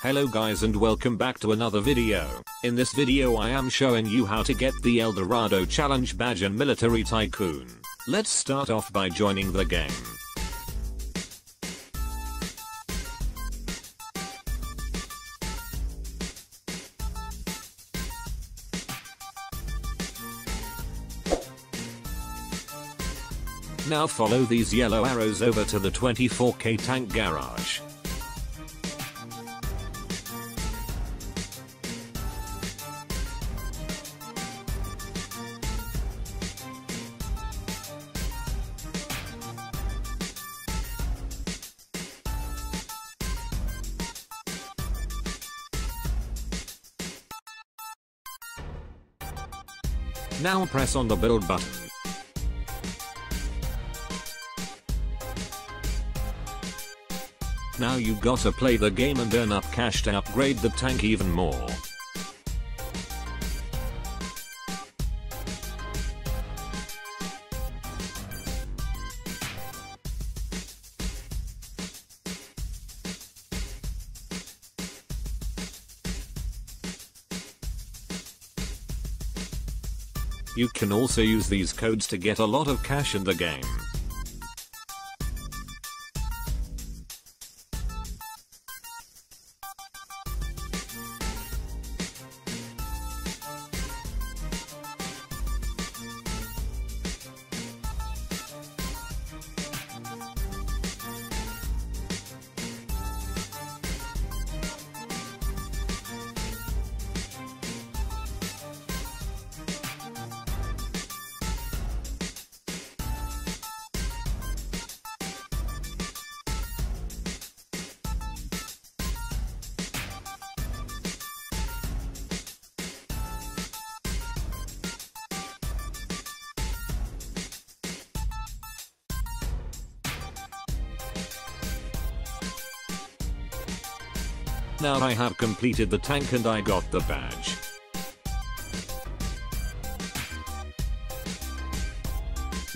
Hello guys and welcome back to another video. In this video I am showing you how to get the El Dorado Challenge badge in Military Tycoon. Let's start off by joining the game. Now follow these yellow arrows over to the 24k tank garage. Now press on the build button. Now you gotta play the game and earn up cash to upgrade the tank even more. You can also use these codes to get a lot of cash in the game. Now I have completed the tank and I got the badge.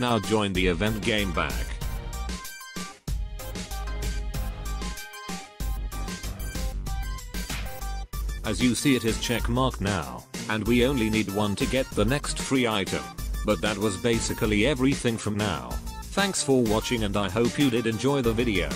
Now join the event game back. As you see it is check mark now, and we only need one to get the next free item. But that was basically everything from now. Thanks for watching and I hope you did enjoy the video.